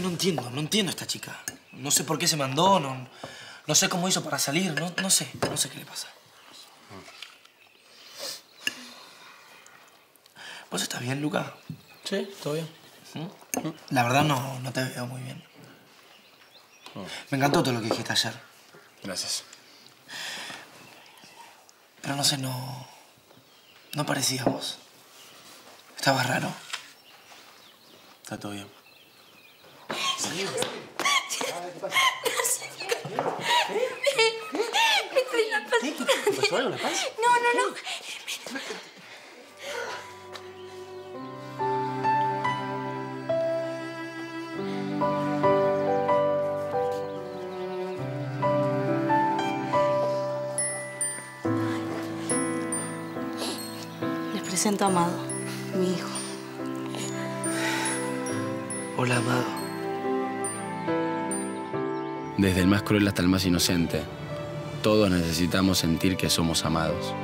entiendo, no entiendo a esta chica. No sé por qué se mandó, no, no sé cómo hizo para salir, no, no sé, no sé qué le pasa. ¿Vos estás bien, Luca? Sí, todo bien. La verdad no, no te veo muy bien. Me encantó todo lo que dijiste ayer. Gracias. Pero no sé, no... No parecías vos. Estabas raro. Está todo bien. No, no, no. Les presento a Amado, mi hijo. Hola, Amado. Desde el más cruel hasta el más inocente, todos necesitamos sentir que somos amados.